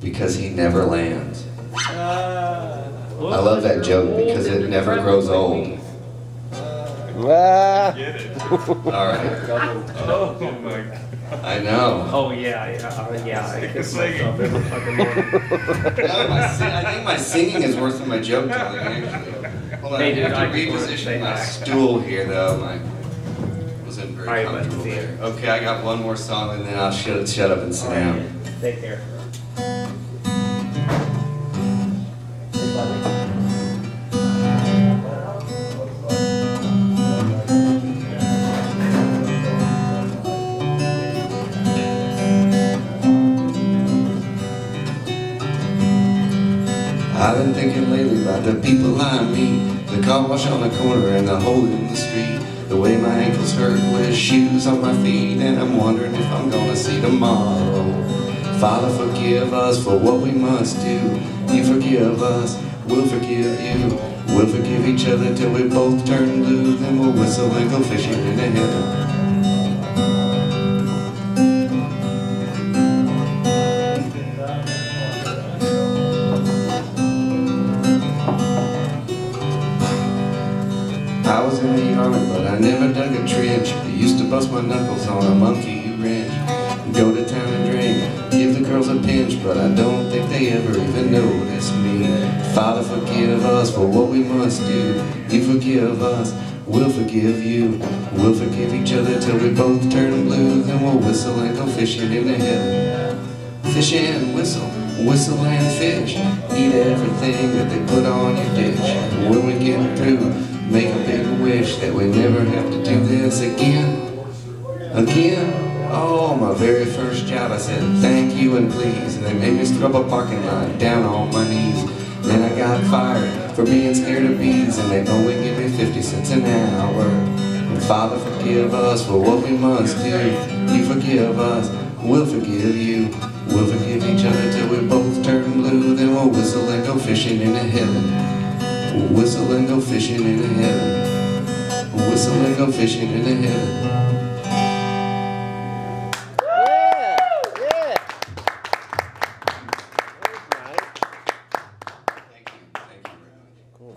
because he never lands. Uh, I love that joke because it never grows old. Ah, Get it. All right. Oh my god. I know. Oh yeah, yeah, uh, yeah. I Sick of kiss myself every fucking morning. No, my sing- I think my singing is worse than my joke telling, actually. Hold on, Hey, I dude, have to just wanted to say reposition my hi. stool here, though. My wasn't very All right, comfortable see there. Okay, I got one more song, and then I'll shut shut up and sit All down. right, Take care. I've been thinking lately about the people I meet, the car wash on the corner and the hole in the street, the way my ankles hurt with shoes on my feet, and I'm wondering if I'm gonna see tomorrow. Father, forgive us for what we must do. You forgive us, we'll forgive you. We'll forgive each other till we both turn blue, then we'll whistle and go fishing in the heaven. Was in the army, but I never dug a trench. I used to bust my knuckles on a monkey wrench. Go to town and drink, give the girls a pinch, but I don't think they ever even notice me. Father, forgive us for what we must do. You forgive us, we'll forgive you. We'll forgive each other till we both turn blue. Then we'll whistle and go fishing in the heaven. Fish and whistle, whistle and fish. Eat everything that they put on your dish. When we get through, make a big wish that we never have to do this again. Again? Oh, my very first job, I said thank you and please. And they made me scrub a parking lot down on my knees. Then I got fired for being scared of bees, and they only give me 50 cents an hour. And Father, forgive us for what we must do. You forgive us, we'll forgive you. We'll forgive each other till we both turn blue. Then we'll whistle and go fishing into heaven. Whistle and go fishing in the heaven. Whistle and go fishing in the heaven. Cool.